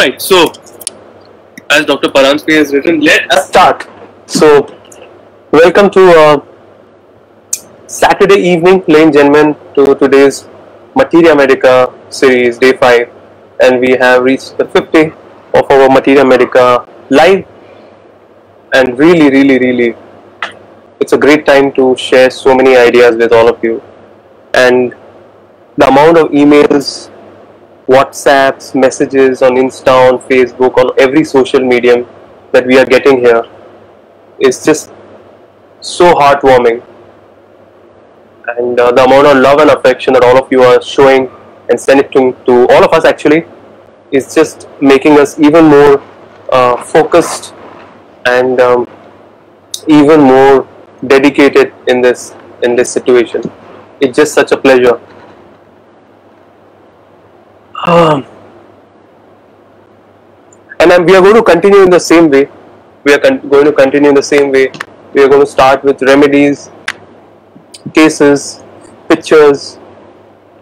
right, so as Dr. Paransky has written, let us start. So, welcome to uh, Saturday evening, ladies and gentlemen, to today's Materia Medica series, day 5. And we have reached the 50 of our Materia Medica live. And really, really, really, it's a great time to share so many ideas with all of you. And the amount of emails, WhatsApps, messages on Insta, on Facebook, on every social medium that we are getting here is just so heartwarming. And uh, the amount of love and affection that all of you are showing and sending to, to all of us actually is just making us even more uh, focused and um, even more dedicated in this in this situation. It's just such a pleasure. Um, and we are going to continue in the same way. We are going to continue in the same way. We are going to start with remedies, cases, pictures,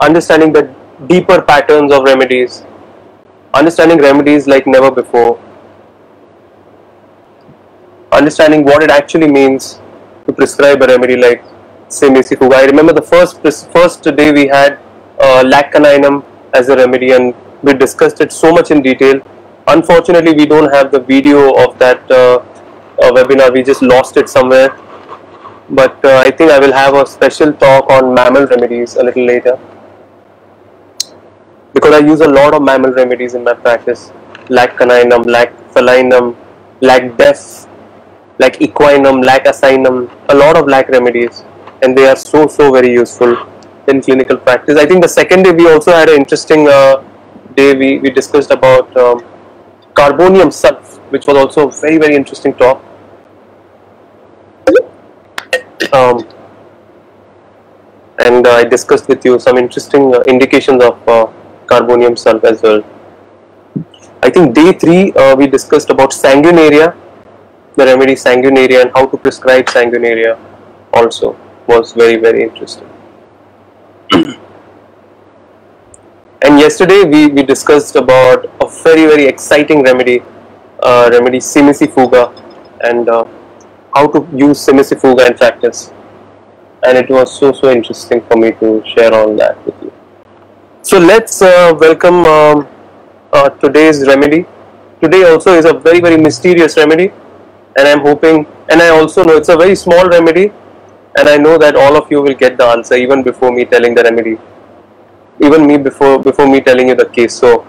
understanding the deeper patterns of remedies, understanding remedies like never before, understanding what it actually means to prescribe a remedy like Cimicifuga. I remember the first first day we had uh, Lac-Caninum as a remedy and we discussed it so much in detail. Unfortunately, we don't have the video of that uh, uh, webinar. We just lost it somewhere. But uh, I think I will have a special talk on mammal remedies a little later because I use a lot of mammal remedies in my practice. Lac-Caninum, Lac-Felinum, Lac-Def, Lac-Equinum, Lac-Asinum, a lot of lac remedies and they are so so very useful in clinical practice. I think the second day we also had an interesting uh, day. We, we discussed about um, carboneum sulf, which was also a very very interesting talk. Um, and uh, I discussed with you some interesting uh, indications of uh, carboneum sulf as well. I think day three uh, we discussed about sanguinaria, the remedy sanguinaria and how to prescribe sanguinaria also was very very interesting. and yesterday we, we discussed about a very very exciting remedy, uh, remedy Cimicifuga and uh, how to use Cimicifuga in practice. And it was so so interesting for me to share all that with you. So let's uh, welcome um, uh, today's remedy. Today also is a very very mysterious remedy and I'm hoping and I also know it's a very small remedy and I know that all of you will get the answer even before me telling the remedy. Even me before before me telling you the case. So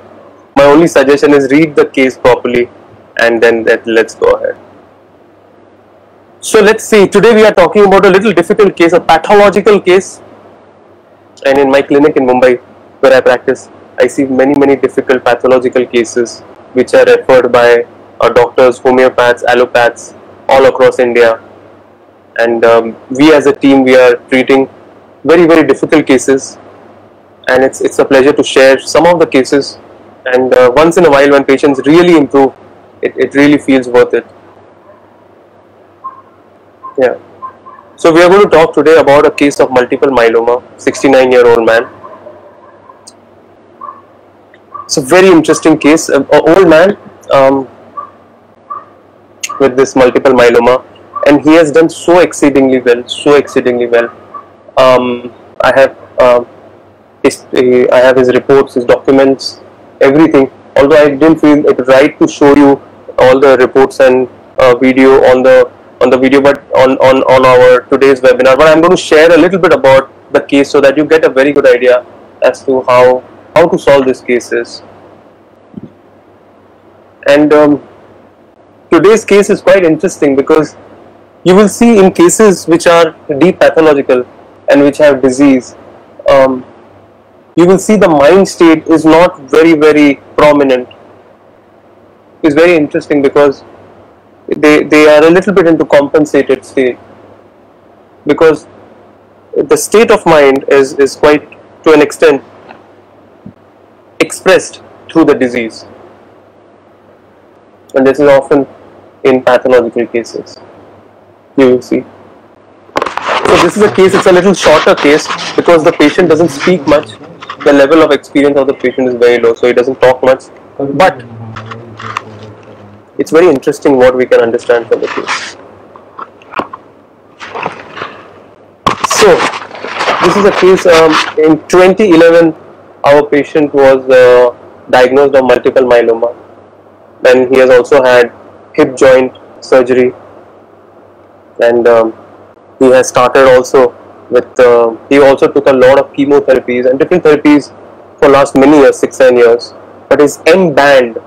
my only suggestion is read the case properly and then that let's go ahead. So let's see. Today we are talking about a little difficult case a pathological case. And in my clinic in Mumbai where I practice I see many many difficult pathological cases which are referred by our doctors homeopaths allopaths all across India and um, we as a team we are treating very very difficult cases. And it's it's a pleasure to share some of the cases. And uh, once in a while when patients really improve it, it really feels worth it. Yeah. So we are going to talk today about a case of multiple myeloma 69 year old man. It's a very interesting case. An old man um, with this multiple myeloma and he has done so exceedingly well so exceedingly well. Um, I have uh, his, uh, I have his reports his documents everything. Although I didn't feel it right to show you all the reports and uh, video on the on the video but on, on, on our today's webinar. But I'm going to share a little bit about the case so that you get a very good idea as to how how to solve these cases. And um, today's case is quite interesting because you will see in cases which are deep pathological and which have disease, um, you will see the mind state is not very very prominent. It's very interesting because they, they are a little bit into compensated state because the state of mind is, is quite to an extent expressed through the disease and this is often in pathological cases you will see. So this is a case, it's a little shorter case because the patient doesn't speak much. The level of experience of the patient is very low, so he doesn't talk much. But it's very interesting what we can understand from the case. So, this is a case um, in 2011. Our patient was uh, diagnosed of multiple myeloma, and he has also had hip joint surgery, and um, he has started also with. Uh, he also took a lot of chemotherapies and different therapies for last many years, six seven years. But his M band,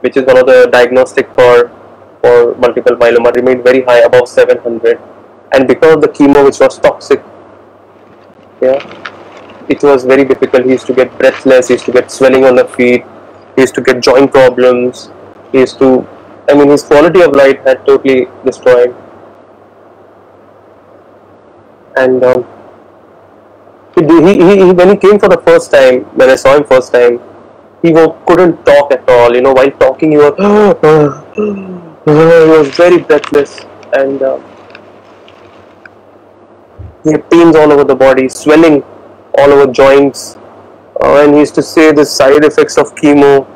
which is one of the diagnostic for for multiple myeloma, remained very high, above 700, and because of the chemo, which was toxic, yeah, it was very difficult. He used to get breathless. He used to get swelling on the feet. He used to get joint problems. He used to, I mean, his quality of life had totally destroyed. And um, he, he, he, when he came for the first time, when I saw him first time, he couldn't talk at all. You know, while talking, he was, he was very breathless and uh, he had pains all over the body, swelling all over joints, uh, and he used to say the side effects of chemo,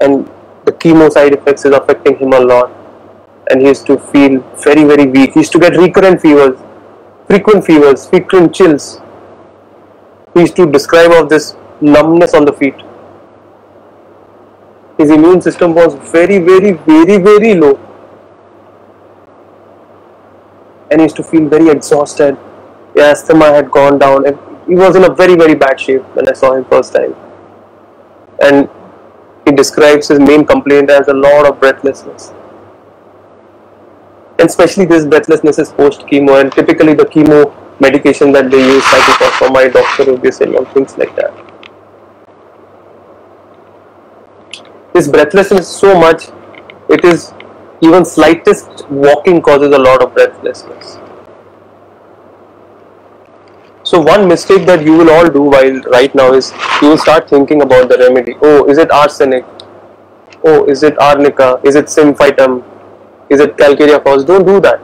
and the chemo side effects is affecting him a lot, and he used to feel very very weak. He used to get recurrent fevers, frequent fevers, frequent chills. He used to describe of this numbness on the feet. His immune system was very very very very low, and he used to feel very exhausted. The asthma had gone down, he was in a very very bad shape when I saw him first time. And he describes his main complaint as a lot of breathlessness. And especially this breathlessness is post chemo, and typically the chemo medication that they use, cyclophosphamide, doxorubicin, and things like that. This breathlessness so much, it is even slightest walking causes a lot of breathlessness. So one mistake that you will all do while right now is you will start thinking about the remedy. Oh, is it arsenic? Oh, is it arnica? Is it symphytum? Is it calcarea phos? Don't do that.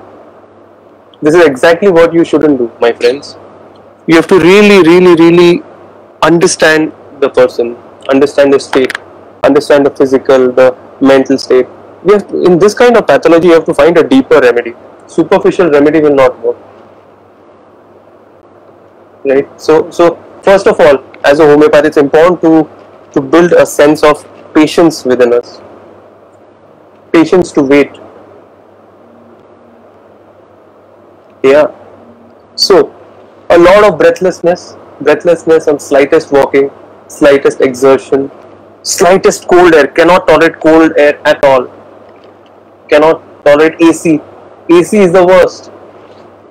This is exactly what you shouldn't do, my friends. You have to really, really, really understand the person, understand the state, understand the physical, the mental state. You have to, in this kind of pathology, you have to find a deeper remedy. Superficial remedy will not work right so so first of all as a homeopath it's important to to build a sense of patience within us patience to wait yeah. So a lot of breathlessness breathlessness on slightest walking slightest exertion slightest cold air. Cannot tolerate cold air at all. Cannot tolerate ac ac is the worst.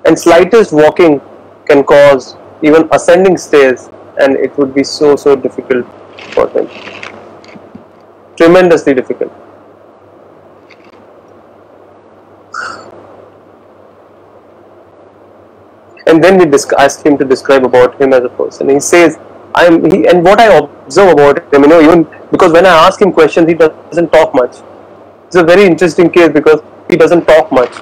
And slightest walking can cause even ascending stairs and it would be so so difficult for them. Tremendously difficult and then we asked him to describe about him as a person. He says i am he and what i observe about him you know even because when i ask him questions he doesn't talk much. It's a very interesting case because he doesn't talk much.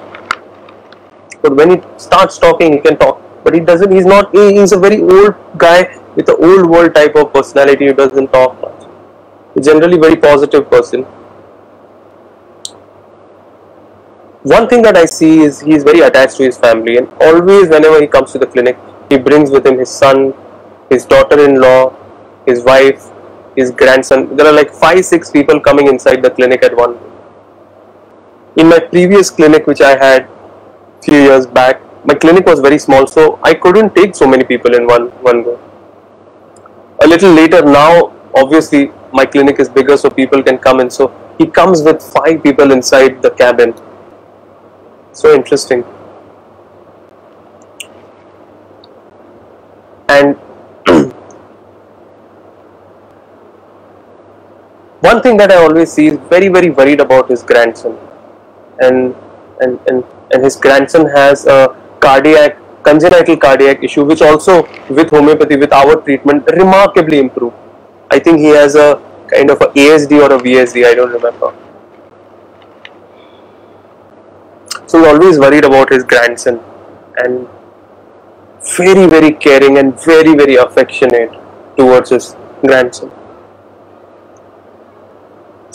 But when he starts talking he can talk. But he doesn't he's not he, he's a very old guy with an old world type of personality who doesn't talk much. He's generally very positive person one thing that I see is he's very attached to his family and always whenever he comes to the clinic he brings with him his son his daughter-in-law his wife his grandson. There are like five six people coming inside the clinic at one. In my previous clinic which I had few years back my clinic was very small so I couldn't take so many people in one one go. A little later now obviously my clinic is bigger so people can come in. So he comes with five people inside the cabin so interesting. And one thing that I always see is very very worried about his grandson. And and and, and his grandson has a cardiac congenital cardiac issue which also with homeopathy with our treatment remarkably improved. I think he has a kind of a asd or a vsd i don't remember so he's always worried about his grandson and very very caring and very very affectionate towards his grandson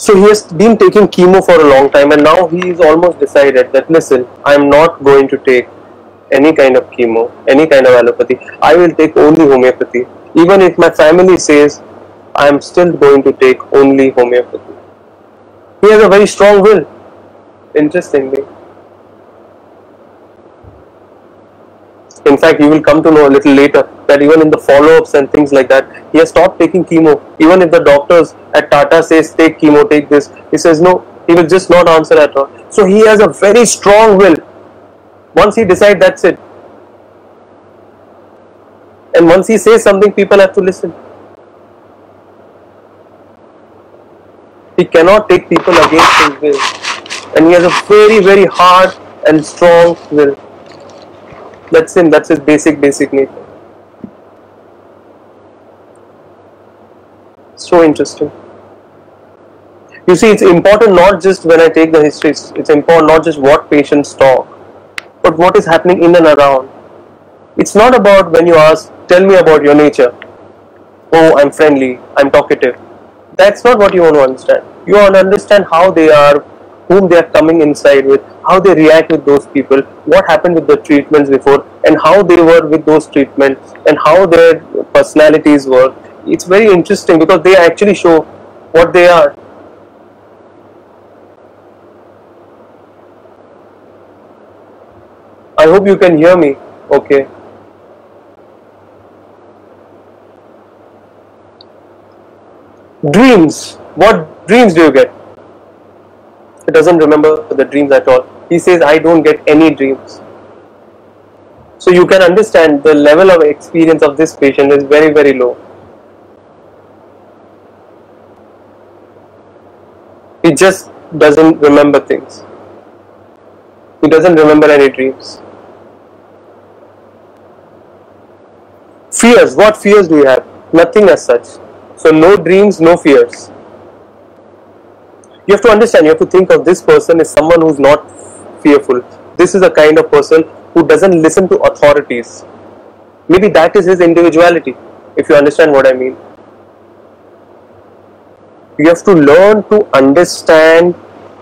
So he has been taking chemo for a long time, and now he is almost decided that listen, I am not going to take any kind of chemo, any kind of allopathy. I will take only homeopathy. Even if my family says I am still going to take only homeopathy. He has a very strong will, interestingly. In fact, you will come to know a little later that even in the follow-ups and things like that, he has stopped taking chemo. Even if the doctors at Tata says take chemo, take this, he says no. He will just not answer at all. So he has a very strong will. Once he decides, that's it. And once he says something, people have to listen. He cannot take people against his will. And he has a very, very hard and strong will. That's him, that's his basic, basic nature. So interesting. You see, it's important not just when I take the histories, it's important not just what patients talk, but what is happening in and around. It's not about when you ask, tell me about your nature. Oh, I'm friendly, I'm talkative. That's not what you want to understand. You want to understand how they are, whom they are coming inside with, how they react with those people, what happened with the treatments before, and how they were with those treatments, and how their personalities were. It's very interesting because they actually show what they are. I hope you can hear me. Okay. Dreams. What dreams do you get? He doesn't remember the dreams at all. He says, I don't get any dreams. So you can understand the level of experience of this patient is very, very low. He just doesn't remember things. He doesn't remember any dreams. Fears. What fears do you have? Nothing as such. So no dreams, no fears. You have to understand, you have to think of this person as someone who's not fearful. This is a kind of person who doesn't listen to authorities. Maybe that is his individuality, if you understand what I mean. You have to learn to understand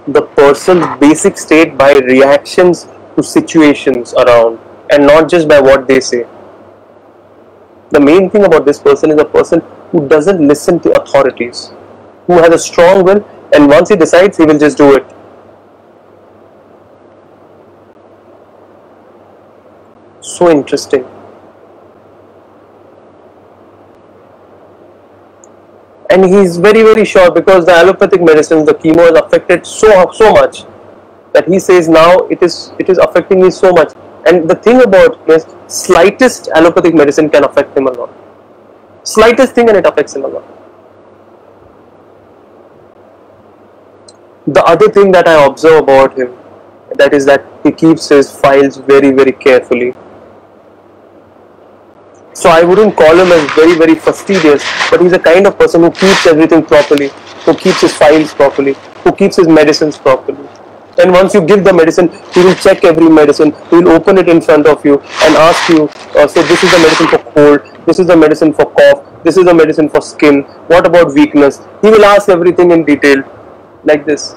the person's basic state by reactions to situations around and not just by what they say. The main thing about this person is a person who doesn't listen to authorities, who has a strong will, and once he decides, he will just do it. So interesting. And he's very, very sure because the allopathic medicine, the chemo is affected so so much that he says now it is it is affecting me so much. And the thing about is slightest allopathic medicine can affect him a lot. Slightest thing and it affects him a lot. The other thing that I observe about him that is that he keeps his files very very carefully so I wouldn't call him as very, very fastidious, but he's a kind of person who keeps everything properly, who keeps his files properly, who keeps his medicines properly. And once you give the medicine, he will check every medicine, he will open it in front of you and ask you, uh, so this is the medicine for cold, this is the medicine for cough, this is the medicine for skin, what about weakness? He will ask everything in detail, like this.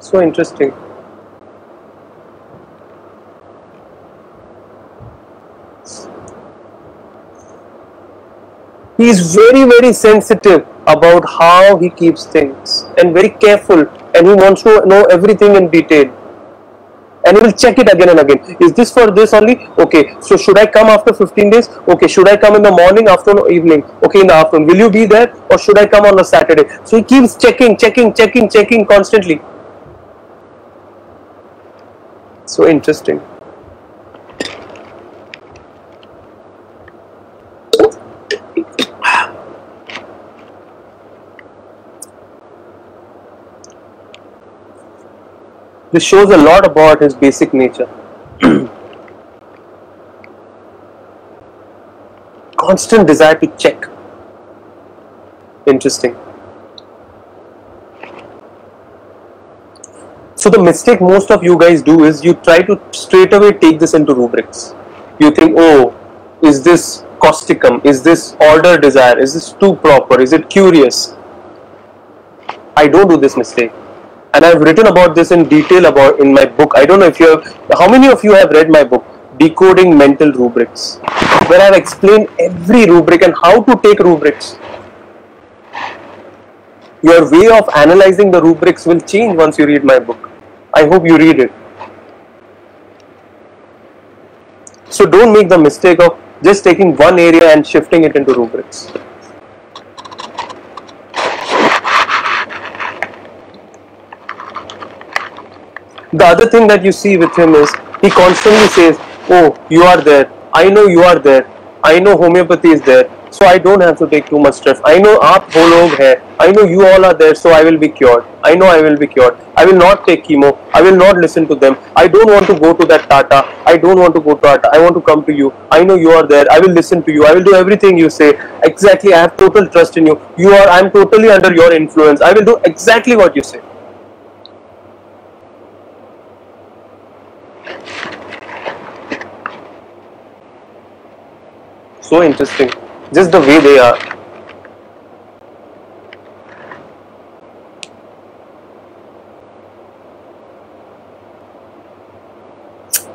So interesting. he is very very sensitive about how he keeps things and very careful and he wants to know everything in detail and he will check it again and again. Is this for this only? Okay. So should i come after 15 days? Okay. Should i come in the morning afternoon evening? Okay in the afternoon. Will you be there or should i come on a saturday? So he keeps checking checking checking checking constantly. So interesting This shows a lot about his basic nature. Constant desire to check. Interesting. So the mistake most of you guys do is you try to straight away take this into rubrics. You think, oh, is this causticum? Is this order desire? Is this too proper? Is it curious? I don't do this mistake. And I've written about this in detail about in my book. I don't know if you have how many of you have read my book, Decoding Mental Rubrics, where I've explained every rubric and how to take rubrics. Your way of analyzing the rubrics will change once you read my book. I hope you read it. So don't make the mistake of just taking one area and shifting it into rubrics. The other thing that you see with him is he constantly says, Oh, you are there. I know you are there. I know homeopathy is there. So I don't have to take too much stress. I know aap wo log hai. I know you all are there, so I will be cured. I know I will be cured. I will not take chemo. I will not listen to them. I don't want to go to that Tata. I don't want to go to Tata. I want to come to you. I know you are there. I will listen to you. I will do everything you say. Exactly. I have total trust in you. You are. I am totally under your influence. I will do exactly what you say. So interesting. Just the way they are.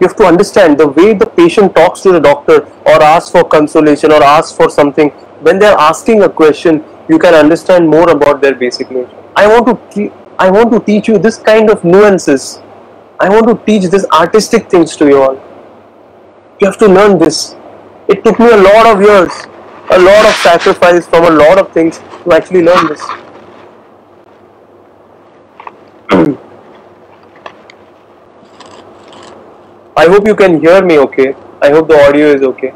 you have to understand the way the patient talks to the doctor or asks for consolation or asks for something when they're asking a question you can understand more about their basic nature i want to i want to teach you this kind of nuances i want to teach these artistic things to you all you have to learn this it took me a lot of years a lot of sacrifice from a lot of things to actually learn this I hope you can hear me okay. I hope the audio is okay.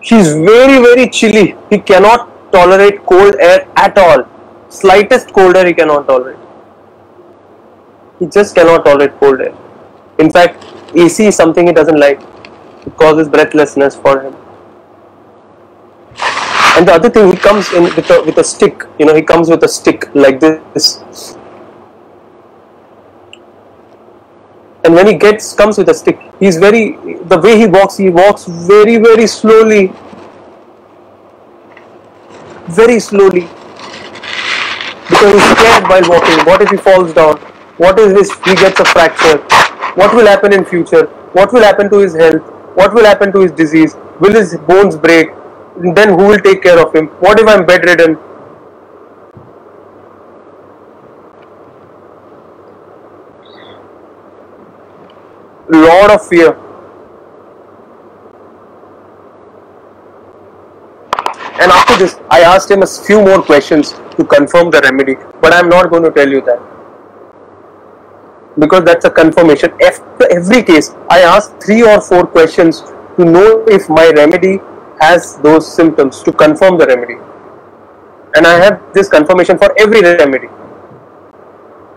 He's very, very chilly. He cannot tolerate cold air at all. Slightest cold air he cannot tolerate. He just cannot tolerate cold air. In fact, AC is something he doesn't like. It causes breathlessness for him. And the other thing, he comes in with a, with a stick. You know, he comes with a stick like this. And when he gets comes with a stick, he's very the way he walks. He walks very very slowly, very slowly, because he's scared while walking. What if he falls down? What if his, he gets a fracture? What will happen in future? What will happen to his health? What will happen to his disease? Will his bones break? then who will take care of him? What if I'm bedridden? Lot of fear. And after this, I asked him a few more questions to confirm the remedy, but I'm not going to tell you that because that's a confirmation. After every case, I ask three or four questions to know if my remedy has those symptoms to confirm the remedy. And I have this confirmation for every remedy,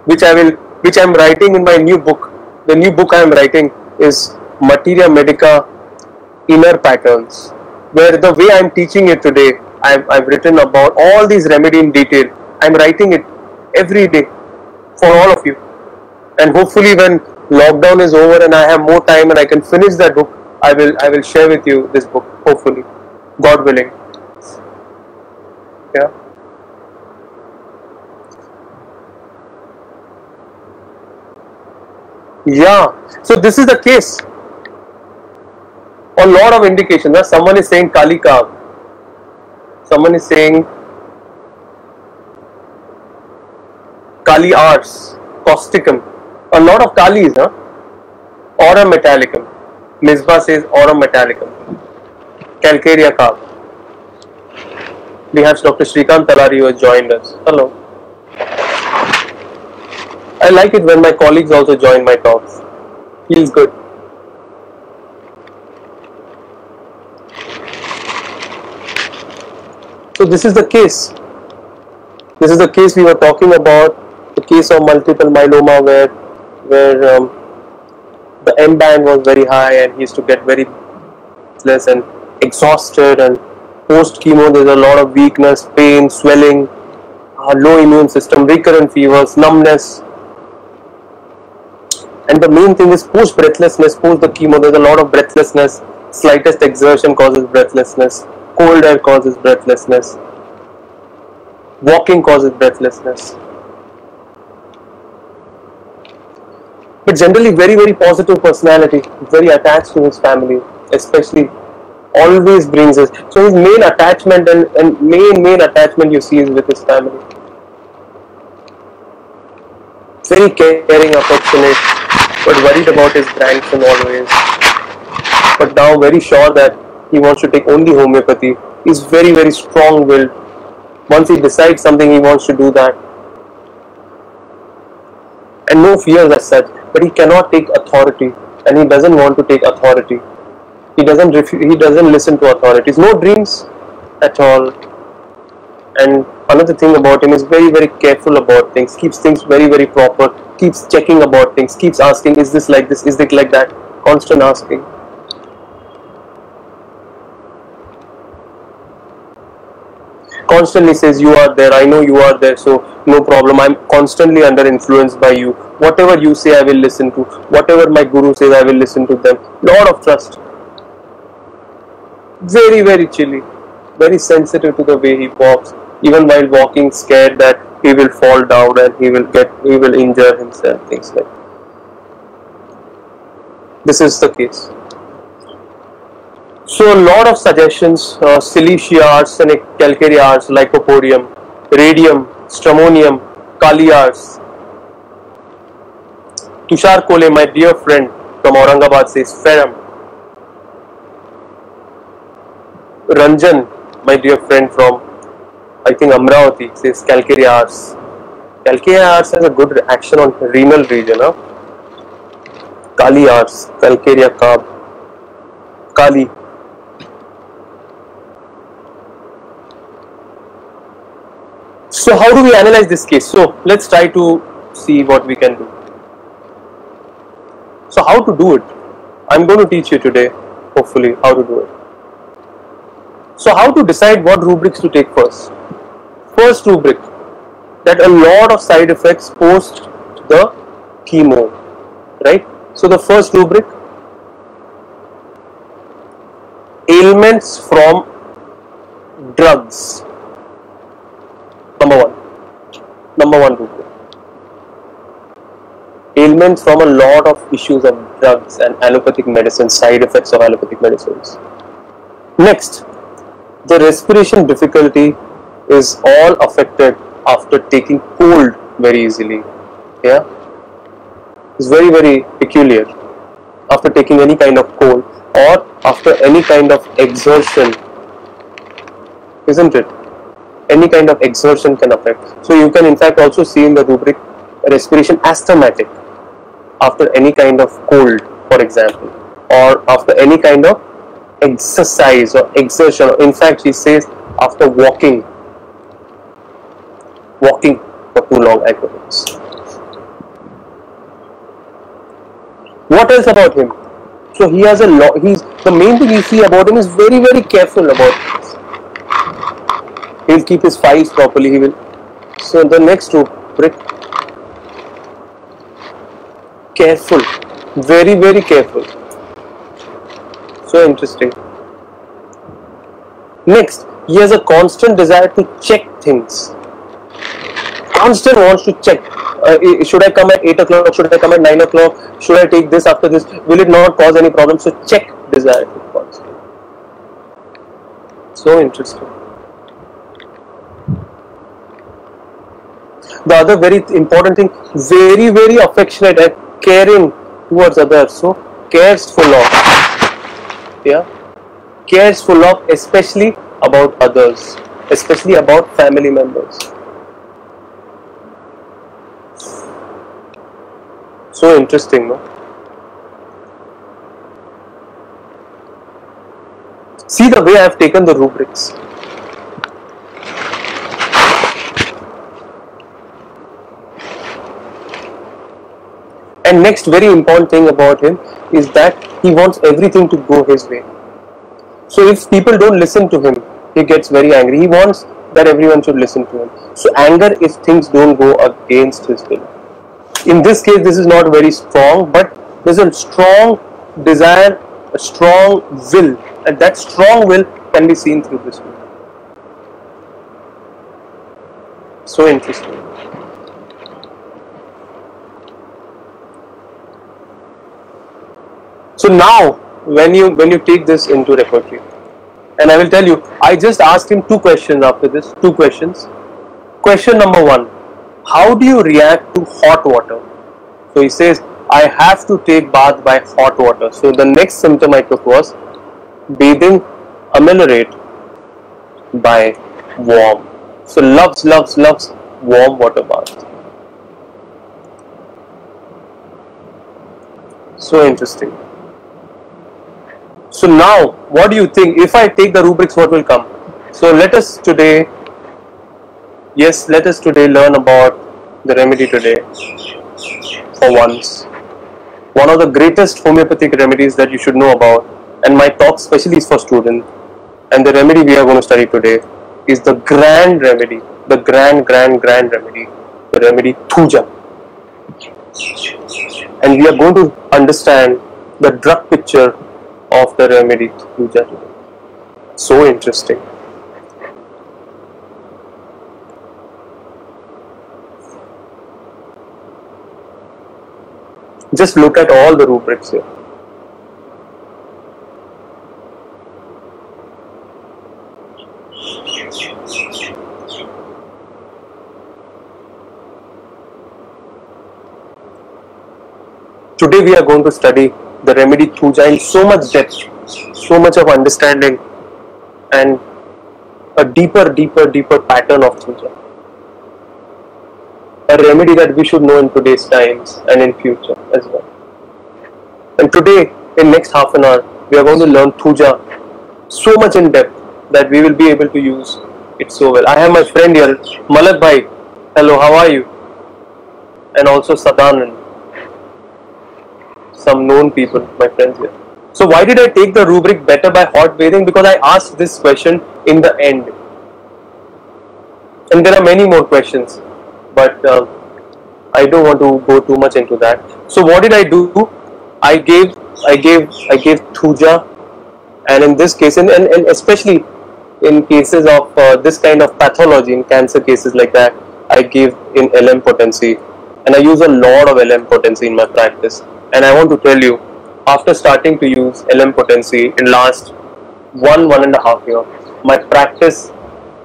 which I will, which I am writing in my new book. The new book I am writing is Materia Medica Inner Patterns, where the way I am teaching it today, I've, I've written about all these remedy in detail. I'm writing it every day for all of you. And hopefully when lockdown is over and I have more time and I can finish that book, I will I will share with you this book, hopefully, God willing. Yeah. Yeah. So this is the case. A lot of indications. Huh? Someone is saying Kali Kav. Someone is saying Kali Ars, Causticum. A lot of Kalis, huh? Aurum Metallicum. Misbah says Aurum Metallicum. Calcarea. We have Dr. Srikant Talari who has joined us. Hello. I like it when my colleagues also join my talks. Feels good. So this is the case. This is the case we were talking about, the case of multiple myeloma where where um, the M band was very high and he used to get very less and exhausted and post chemo there's a lot of weakness, pain, swelling, uh, low immune system, recurrent fevers, numbness. And the main thing is post breathlessness, post the chemo, there's a lot of breathlessness. Slightest exertion causes breathlessness. Cold air causes breathlessness. Walking causes breathlessness. But generally, very, very positive personality, very attached to his family, especially always brings us. So his main attachment and, and main, main attachment you see is with his family. Very caring, affectionate, but worried about his grandson always. But now very sure that he wants to take only homeopathy. He's very, very strong willed. Once he decides something, he wants to do that. And no fears as such, but he cannot take authority and he doesn't want to take authority. He doesn't refu- he doesn't listen to authorities. No dreams at all. And another thing about him is very, very careful about things, keeps things very, very proper, keeps checking about things, keeps asking, is this like this, is it like that? Constant asking. Constantly says, You are there, I know you are there, so no problem. I'm constantly under influence by you. Whatever you say, I will listen to. Whatever my guru says, I will listen to them. Lot of trust. Very, very chilly. Very sensitive to the way he walks. Even while walking, scared that he will fall down and he will get, he will injure himself. Things like. This is the case. So a lot of suggestions: uh, Silicea, arsenic, calcarea ars, lycopodium, radium, stramonium, kali ars. Tushar Kole, my dear friend from Aurangabad, says ferrum. Ranjan, my dear friend from I think Amravati, says calcarea ars. Calcarea has a good action on renal region. Huh? Kali ars, calcarea carb, Kali. So how do we analyze this case? So let's try to see what we can do. So how to do it? I'm going to teach you today, hopefully, how to do it. So how to decide what rubrics to take first? First rubric, that a lot of side effects post the chemo, right? So the first rubric, ailments from drugs. Number one. Number one rubric. Ailments from a lot of issues of drugs and allopathic medicine, side effects of allopathic medicines. Next, the respiration difficulty is all affected after taking cold very easily. Yeah, it's very very peculiar after taking any kind of cold or after any kind of exertion, isn't it? Any kind of exertion can affect. So you can in fact also see in the rubric respiration asthmatic after any kind of cold, for example, or after any kind of exercise or exertion. In fact, she says after walking, walking for too long activities. What else about him? So he has a lot. He's the main thing you see about him is very very careful about this. He'll keep his files properly. He will. So the next rubric, careful, very very careful. So interesting. Next, he has a constant desire to check things. Constant wants to check. Uh, should I come at 8 o'clock? Should I come at 9 o'clock? Should I take this after this? Will it not cause any problem? So check desire to constant. So interesting. The other very important thing, very, very affectionate and caring towards others. So cares full of yeah? Cares full of especially about others. Especially about family members. So interesting no? See the way i have taken the rubrics and next very important thing about him is that he wants everything to go his way so if people don't listen to him he gets very angry he wants that everyone should listen to him so anger if things don't go against his will In this case, this is not very strong, but there's a strong desire, a strong will, and that strong will can be seen through this one. So interesting. So now, when you when you take this into repertory, and I will tell you, I just asked him two questions after this. Two questions. Question number one: How do you react to hot water? So he says, I have to take bath by hot water. So the next symptom I took was bathing ameliorate by warm. So loves, loves, loves warm water bath. So interesting. So now, what do you think? If I take the rubrics, what will come? So let us today, yes, let us today learn about the remedy today for once. One of the greatest homeopathic remedies that you should know about, and my talk especially is for students, and the remedy we are going to study today is the grand remedy, the grand, grand, grand remedy, the remedy Thuja. And we are going to understand the drug picture of the remedy Thuja today. So interesting. Just look at all the rubrics here. Today we are going to study the remedy Thuja in so much depth, so much of understanding and a deeper, deeper, deeper pattern of Thuja. A remedy that we should know in today's times and in future as well. And today, in next half an hour, we are going to learn Thuja so much in depth that we will be able to use it so well. I have my friend here, Malak Bhai. Hello, how are you? And also Sadanand some known people, my friends here. So why did I take the rubric better by hot bathing? Because I asked this question in the end. And there are many more questions, but uh, I don't want to go too much into that. So what did I do? I gave, I gave, I gave Thuja, and in this case, and, and, and especially in cases of uh, this kind of pathology, in cancer cases like that, I give in LM potency, and I use a lot of LM potency in my practice and I want to tell you after starting to use LM potency in last one one and a half year my practice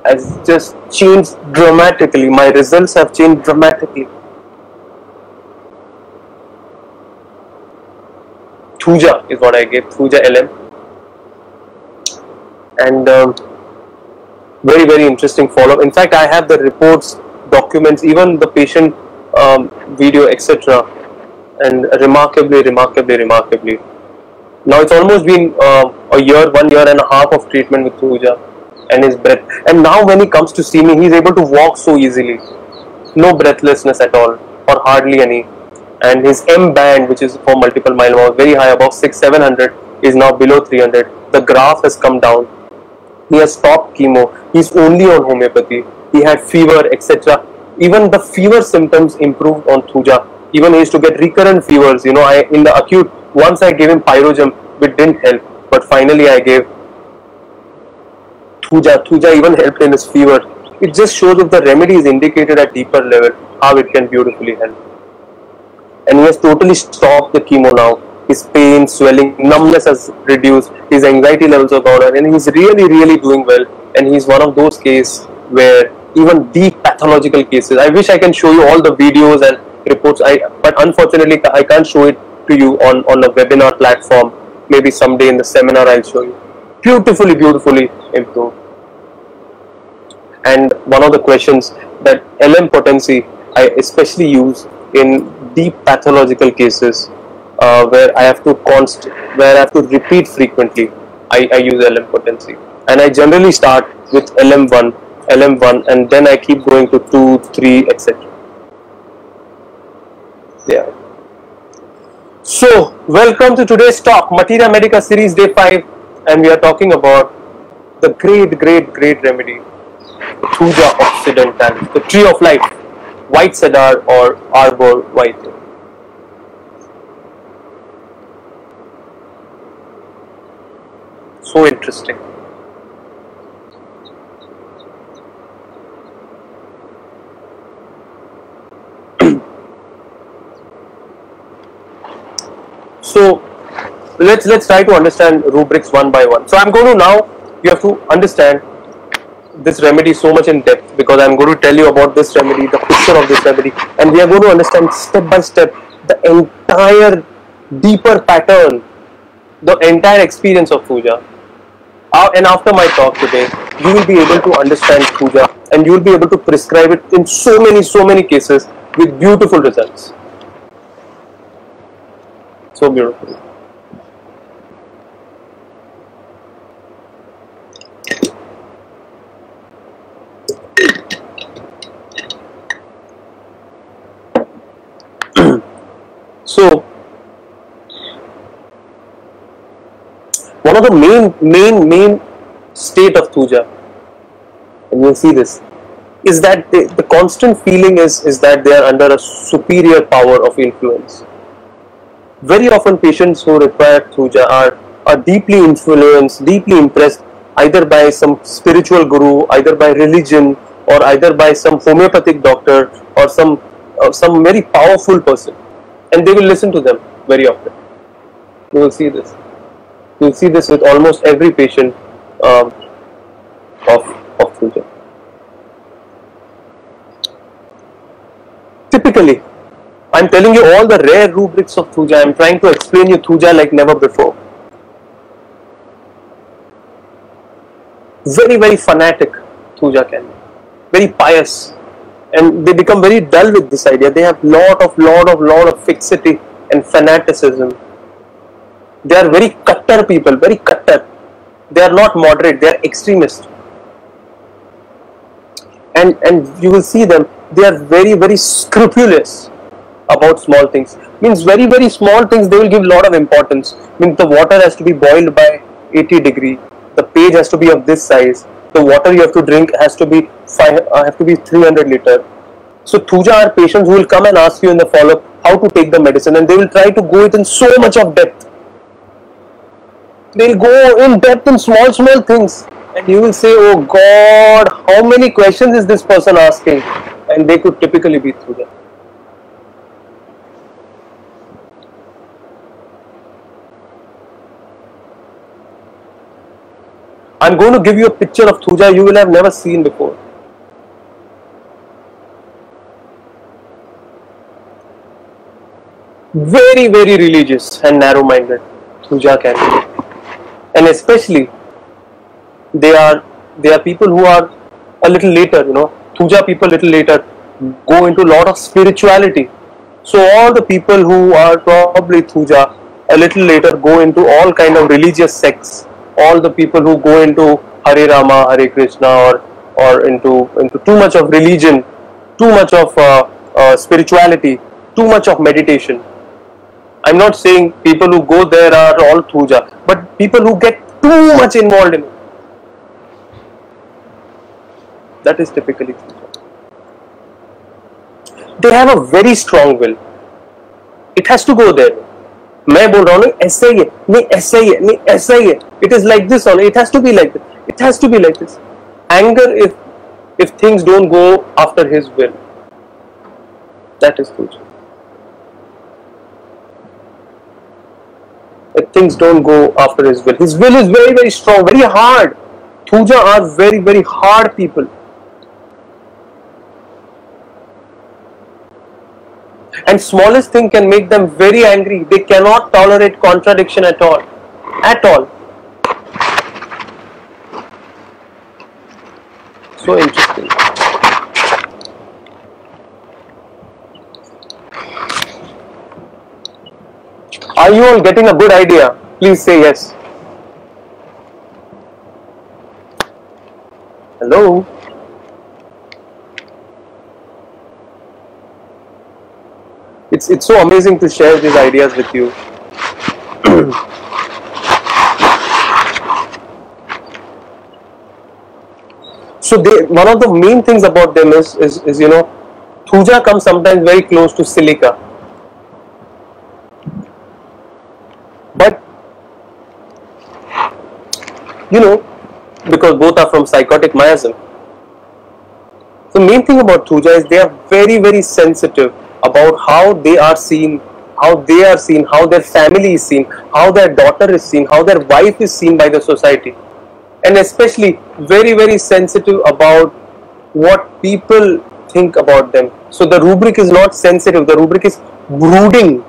has just changed dramatically. My results have changed dramatically. Thuja is what I gave Thuja LM and um, very very interesting follow-up. In fact I have the reports documents even the patient um, video etc and remarkably, remarkably, remarkably. Now it's almost been uh, a year, one year and a half of treatment with Thuja and his breath. And now when he comes to see me, he's able to walk so easily. No breathlessness at all, or hardly any. And his M band, which is for multiple myeloma, very high, above 6 700, is now below 300. The graph has come down. He has stopped chemo. He's only on homeopathy. He had fever, etc. Even the fever symptoms improved on Thuja even he used to get recurrent fevers. You know, I in the acute once I gave him pyrogen, it didn't help. But finally, I gave Thuja. Thuja even helped in his fever. It just shows if the remedy is indicated at deeper level, how it can beautifully help. And he has totally stopped the chemo now. His pain, swelling, numbness has reduced. His anxiety levels are gone, and he's really, really doing well. And he's one of those cases where even deep pathological cases. I wish I can show you all the videos and reports. I but unfortunately I can't show it to you on on a webinar platform. Maybe someday in the seminar I'll show you. Beautifully, beautifully improved. And one of the questions that LM potency I especially use in deep pathological cases uh, where I have to const where I have to repeat frequently. I, I use LM potency, and I generally start with LM1, LM1, and then I keep going to two, three, etc there. So, welcome to today's talk, Materia Medica Series Day 5, and we are talking about the great, great, great remedy, Thuja occidentalis, the tree of life. white cedar or arbor vitae. So interesting. So let's let's try to understand rubrics one by one. So I'm going to now you have to understand this remedy so much in depth because I'm going to tell you about this remedy, the picture of this remedy, and we are going to understand step by step the entire deeper pattern, the entire experience of Thuja. Uh, and after my talk today, you will be able to understand Thuja and you will be able to prescribe it in so many, so many cases with beautiful results. So beautiful. so one of the main main main state of Thuja and you'll see this is that the, the constant feeling is is that they are under a superior power of influence very often patients who require Thuja are are deeply influenced deeply impressed either by some spiritual guru either by religion or either by some homeopathic doctor or some uh, some very powerful person. And they will listen to them very often. You will see this. You will see this with almost every patient um, of of Thuja typically i'm telling you all the rare rubrics of Thuja. i'm trying to explain you Thuja like never before. Very very fanatic Thuja can be. Very pious. And they become very dull with this idea. They have lot of lot of lot of fixity and fanaticism. They are very cutter people very cutter. They are not moderate. They are extremist. And and you will see them. They are very very scrupulous about small things. Means very very small things they will give lot of importance. Means the water has to be boiled by 80 degree. The page has to be of this size. The water you have to drink has to be five, uh, have to be 300 liter. So thuja are patients who will come and ask you in the follow-up how to take the medicine and they will try to go it in so much of depth. They'll go in depth in small small things. And you will say oh god how many questions is this person asking? And they could typically be thuja I'm going to give you a picture of Thuja you will have never seen before. Very, very religious and narrow minded Thuja be. And especially they are they are people who are a little later, you know, Thuja people a little later go into a lot of spirituality. So all the people who are probably Thuja a little later go into all kind of religious sects all the people who go into Hare Rama, Hare Krishna, or or into into too much of religion, too much of uh, uh, spirituality, too much of meditation. I'm not saying people who go there are all thuja, but people who get too much involved in it. That is typically thuja. They have a very strong will. It has to go there. मैं बोल रहा हूँ ऐसा ही है नहीं ऐसा ही है नहीं ऐसा ही है it is like this on it has to be like this it has to be like this anger if if things don't go after his will that is puja if things don't go after his will his will is very very strong very hard puja are very very hard people and smallest thing can make them very angry. They cannot tolerate contradiction at all. At all. So interesting. Are you all getting a good idea? Please say yes. Hello it's it's so amazing to share these ideas with you. so they, one of the main things about them is, is, is you know, Thuja comes sometimes very close to silica. But you know, because both are from sycotic miasm. The main thing about Thuja is they are very, very sensitive about how they are seen, how they are seen, how their family is seen, how their daughter is seen, how their wife is seen by the society. And especially very, very sensitive about what people think about them. So the rubric is not sensitive, the rubric is brooding.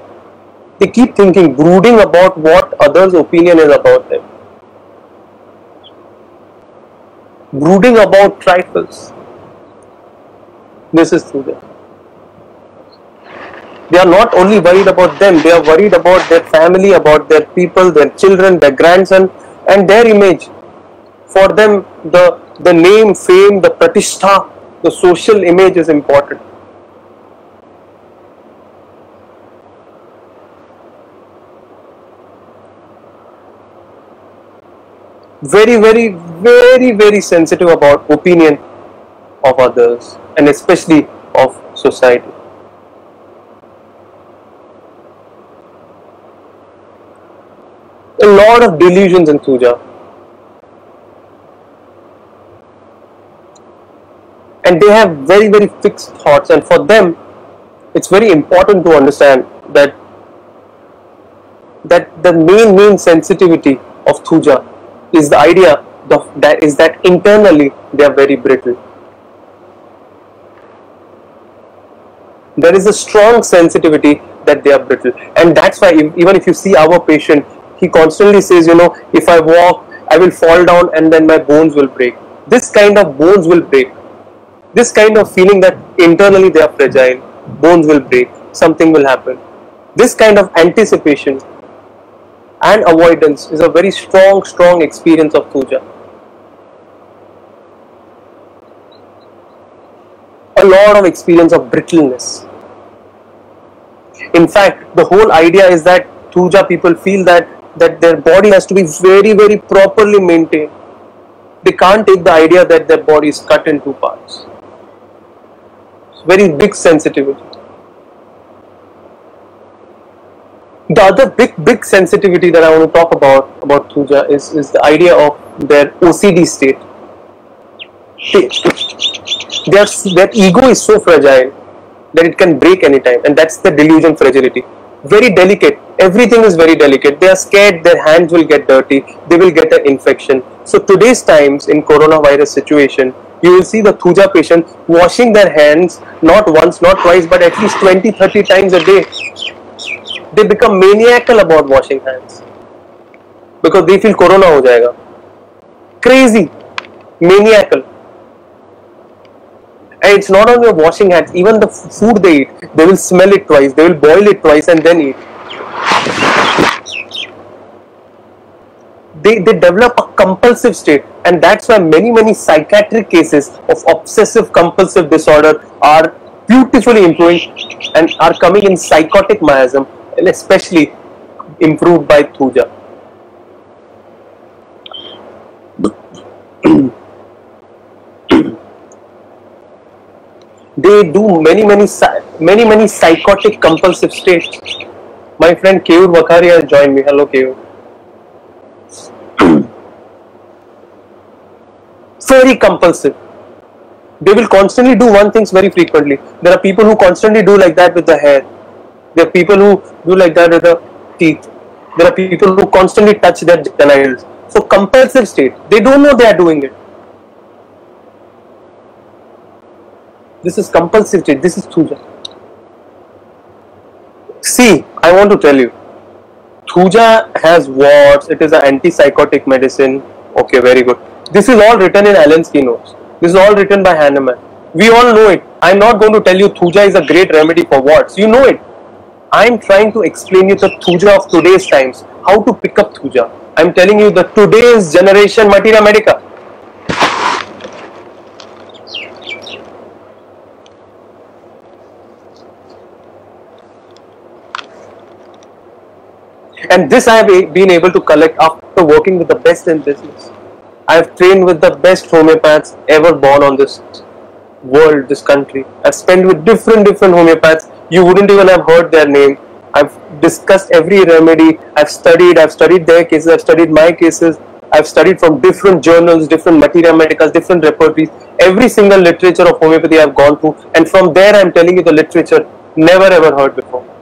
They keep thinking, brooding about what others' opinion is about them. Brooding about trifles. This is through them. They are not only worried about them, they are worried about their family, about their people, their children, their grandson, and their image. For them, the, the name, fame, the pratishtha, the social image is important. Very, very, very, very sensitive about opinion of others and especially of society. A lot of delusions in Thuja. And they have very, very fixed thoughts, and for them, it's very important to understand that that the main main sensitivity of Thuja is the idea of that is that internally they are very brittle. There is a strong sensitivity that they are brittle, and that's why even if you see our patient, he constantly says, you know, if I walk, I will fall down, and then my bones will break. This kind of bones will break. This kind of feeling that internally they are fragile, bones will break, something will happen. This kind of anticipation and avoidance is a very strong, strong experience of Thuja. A lot of experience of brittleness. In fact, the whole idea is that Thuja people feel that that their body has to be very, very properly maintained. They can't take the idea that their body is cut in two parts. It's very big sensitivity. The other big, big sensitivity that I want to talk about about Thuja is, is the idea of their OCD state. Their, their ego is so fragile that it can break anytime, and that's the delusion fragility. Very delicate. Everything is very delicate. They are scared their hands will get dirty. They will get an infection. So today's times in coronavirus situation, you will see the Thuja patient washing their hands not once, not twice, but at least 20, 30 times a day they become maniacal about washing hands because they feel corona ho jayega crazy maniacal and it's not only washing hands even the food they eat they will smell it twice they will boil it twice and then eat they, they develop a compulsive state and that's why many many psychiatric cases of obsessive compulsive disorder are beautifully improving and are coming in sycotic miasm and especially improved by Thuja. they do many many many many psychotic compulsive states. My friend Keyur Vakharia has joined me. Hello Keyur. very compulsive. They will constantly do one things very frequently. There are people who constantly do like that with the hair there are people who do like that with the teeth. There are people who constantly touch their genitals. So compulsive state. They don't know they are doing it. This is compulsive. This is Thuja. See, I want to tell you. Thuja has warts. It is an antisycotic medicine. Okay, very good. This is all written in Allen's notes. This is all written by Hahnemann. We all know it. I'm not going to tell you Thuja is a great remedy for warts. You know it. I'm trying to explain you the Thuja of today's times, how to pick up Thuja. I'm telling you the today's generation Materia Medica. And this I have been able to collect after working with the best in business. I have trained with the best homeopaths ever born on this world, this country. I've spent with different, different homeopaths. You wouldn't even have heard their name. I've discussed every remedy. I've studied. I've studied their cases. I've studied my cases. I've studied from different journals, different materia medicas, different repertories. Every single literature of homeopathy I've gone through, and from there I'm telling you the literature never ever heard before.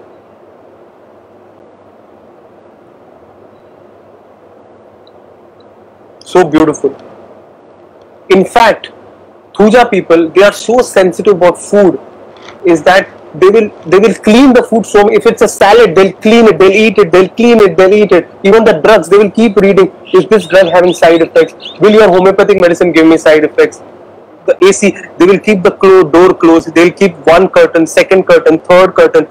So beautiful. In fact, Thuja people they are so sensitive about food is that they will they will clean the food so if it's a salad they'll clean it they'll eat it they'll clean it they'll eat it. Even the drugs they will keep reading is this drug having side effects? Will your homeopathic medicine give me side effects? The AC they will keep the door closed they'll keep one curtain second curtain third curtain.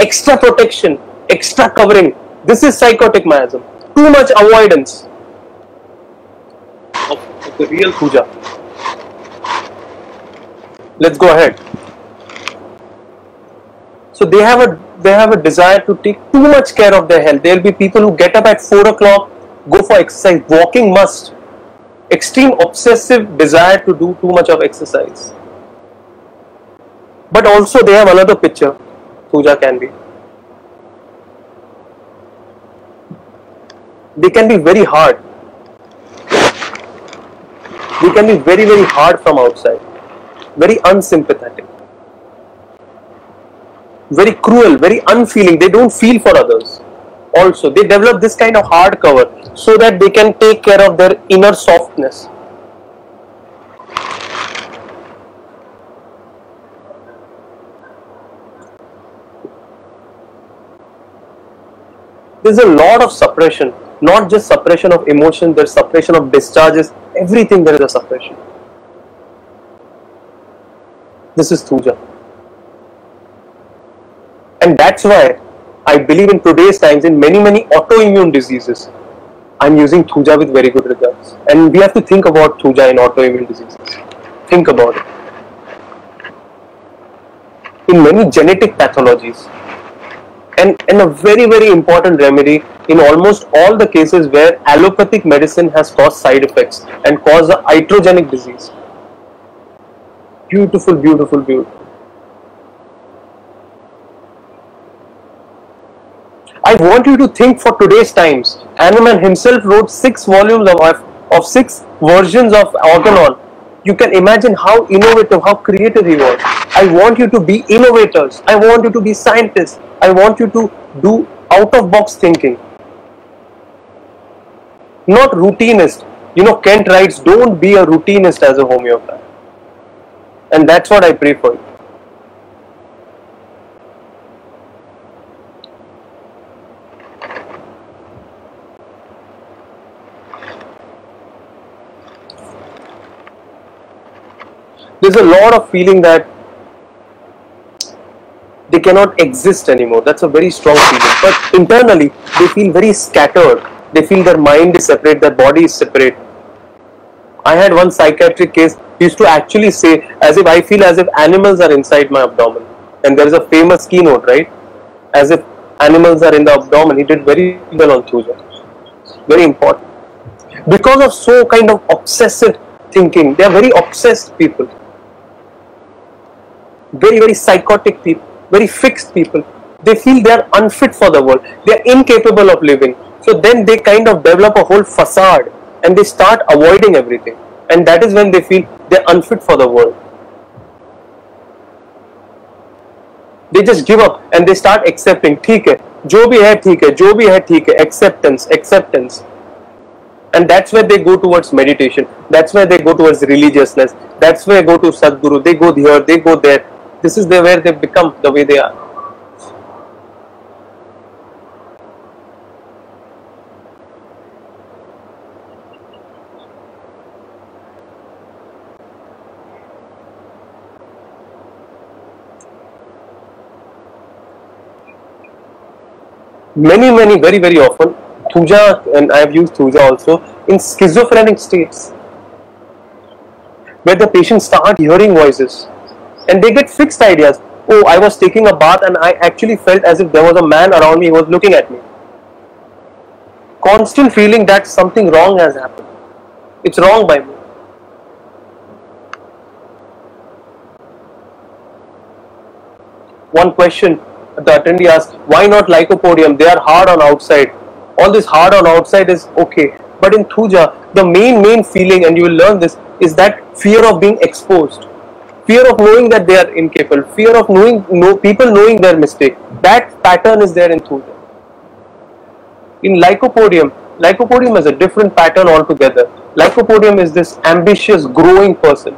Extra protection extra covering. This is sycotic miasm. Too much avoidance the real Thuja let's go ahead so they have a they have a desire to take too much care of their health. There will be people who get up at four o'clock, go for exercise. Walking must. Extreme obsessive desire to do too much of exercise. But also they have another picture. Thuja can be. They can be very hard. They can be very very hard from outside. Very unsympathetic very cruel, very unfeeling. They don't feel for others. Also, they develop this kind of hard cover so that they can take care of their inner softness. There's a lot of suppression, not just suppression of emotion, there's suppression of discharges, everything there is a suppression. This is Thuja. And that's why I believe in today's times in many, many autoimmune diseases, I'm using Thuja with very good results. And we have to think about Thuja in autoimmune diseases. Think about it. In many genetic pathologies, and, and a very, very important remedy in almost all the cases where allopathic medicine has caused side effects and caused a iatrogenic disease. Beautiful, beautiful, beautiful. I want you to think for today's times. Hahnemann himself wrote six volumes of, of six versions of Organon. You can imagine how innovative, how creative he was. I want you to be innovators. I want you to be scientists. I want you to do out of box thinking. Not routinist. You know, Kent writes, don't be a routinist as a homeopath. And that's what I pray for you. there's a lot of feeling that cannot exist anymore. That's a very strong feeling. But internally, they feel very scattered. They feel their mind is separate, their body is separate. I had one psychiatric case. Used to actually say, as if I feel as if animals are inside my abdomen. And there is a famous keynote, right? As if animals are in the abdomen. He did very well on Thuja. Very important. Because of so kind of obsessive thinking, they are very obsessed people very, very psychotic people, very fixed people. They feel they are unfit for the world. They are incapable of living. So then they kind of develop a whole facade and they start avoiding everything. And that is when they feel they are unfit for the world. They just give up and they start accepting. ठीक है, जो भी है ठीक है, जो भी है ठीक है. Acceptance, acceptance and that's where they go towards meditation that's where they go towards religiousness that's where they go to sadguru they go here they go there this is the, where they become the way they are. Many, many, very, very often, Thuja, and I have used Thuja also, in schizophrenic states, where the patients start hearing voices and they get fixed ideas. Oh, I was taking a bath and I actually felt as if there was a man around me who was looking at me. Constant feeling that something wrong has happened. It's wrong by me. one question the attendee asked, why not lycopodium? They are hard on outside. All this hard on outside is okay. But in Thuja, the main, main feeling, and you will learn this, is that fear of being exposed. Fear of knowing that they are incapable. Fear of knowing no, people knowing their mistake. That pattern is there in Thuja. In lycopodium, lycopodium has a different pattern altogether. Lycopodium is this ambitious, growing person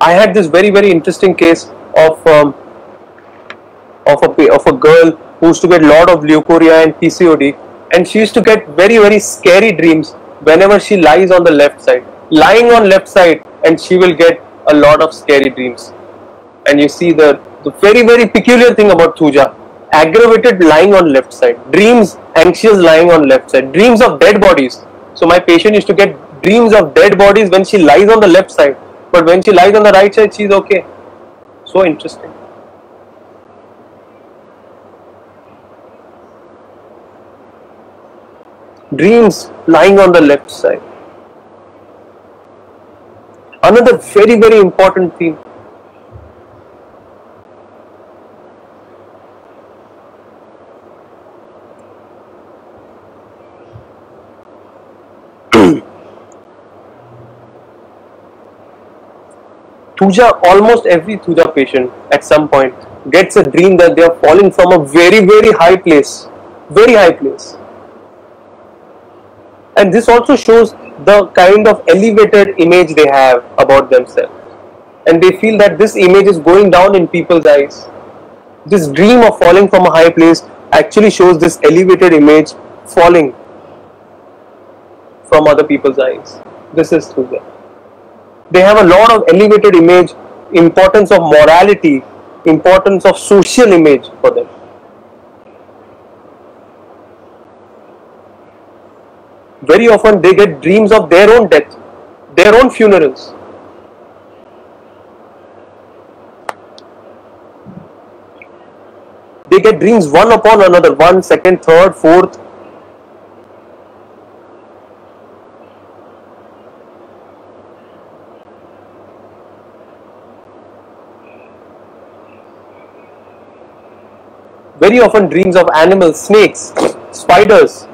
I had this very very interesting case of um, of a of a girl who used to get a lot of leukorrhea and PCOD, and she used to get very very scary dreams whenever she lies on the left side, lying on left side, and she will get a lot of scary dreams. And you see the the very very peculiar thing about Thuja, aggravated lying on left side, dreams anxious lying on left side, dreams of dead bodies. So my patient used to get dreams of dead bodies when she lies on the left side but when she lies on the right side, she's okay. So interesting. Dreams lying on the left side. Another very, very important theme. Thuja, almost every Thuja patient at some point gets a dream that they are falling from a very, very high place. Very high place. And this also shows the kind of elevated image they have about themselves. And they feel that this image is going down in people's eyes. This dream of falling from a high place actually shows this elevated image falling from other people's eyes. This is Thuja they have a lot of elevated image, importance of morality, importance of social image for them. Very often they get dreams of their own death, their own funerals. They get dreams one upon another, one, second, third, fourth, very often dreams of animals, snakes, spiders.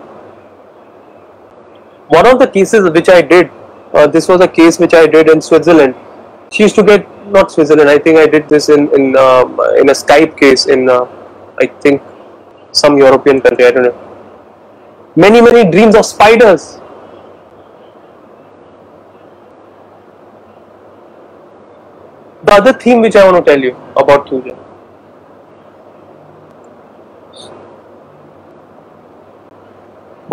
One of the cases which I did, uh, this was a case which I did in Switzerland. She used to get not Switzerland. I think I did this in in uh, in a Skype case in uh, I think some European country. I don't know. Many many dreams of spiders. The other theme which I want to tell you about Thuja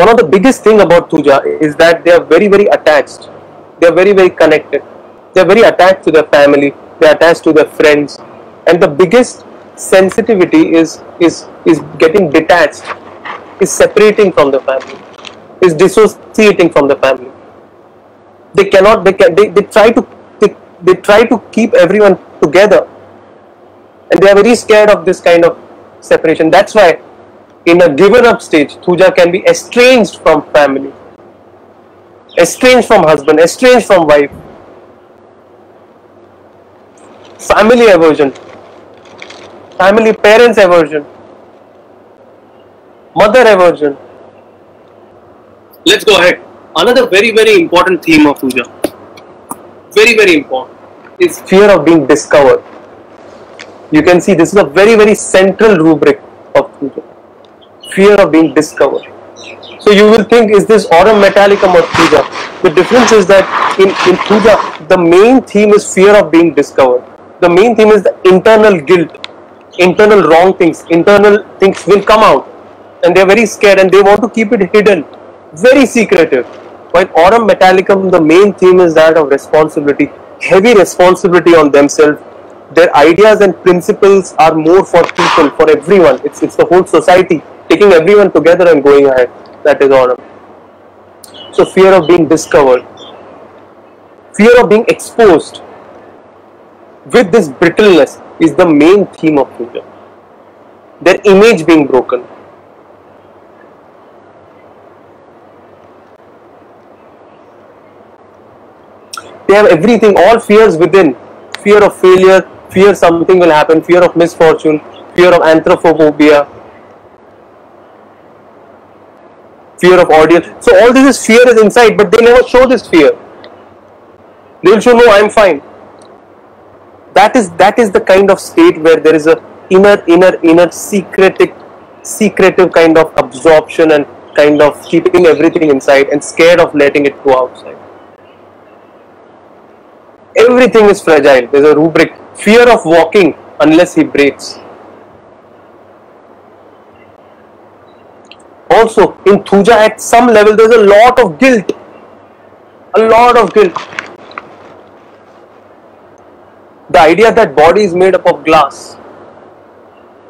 one of the biggest thing about Thuja is that they are very very attached. They are very very connected. They are very attached to their family. They are attached to their friends. And the biggest sensitivity is is is getting detached, is separating from the family, is dissociating from the family. They cannot. They can. They, they try to. They, they try to keep everyone together, and they are very scared of this kind of separation. That's why in a given up stage, Thuja can be estranged from family, estranged from husband, estranged from wife. Family aversion, family parents aversion, mother aversion. Let's go ahead. Another very, very important theme of Thuja, very, very important, is fear of being discovered. You can see this is a very, very central rubric of Thuja fear of being discovered. So you will think, is this aurum metallicum or Thuja? The difference is that in, in Thuja, the main theme is fear of being discovered. The main theme is the internal guilt, internal wrong things, internal things will come out. And they are very scared and they want to keep it hidden, very secretive. While aurum metallicum, the main theme is that of responsibility, heavy responsibility on themselves. Their ideas and principles are more for people, for everyone. It's, it's the whole society taking everyone together and going ahead. That is aurum. So fear of being discovered, fear of being exposed with this brittleness is the main theme of Thuja. Their image being broken. they have everything, all fears within. Fear of failure, fear something will happen, fear of misfortune, fear of anthropophobia, fear of audience. So all this is fear is inside, but they never show this fear. They will show, no, I am fine. That is that is the kind of state where there is a inner, inner, inner secretive, secretive kind of absorption and kind of keeping everything inside and scared of letting it go outside. Everything is fragile. There's a rubric. Fear of walking unless he breaks. Also, in Thuja, at some level, there's a lot of guilt. A lot of guilt. The idea that body is made up of glass.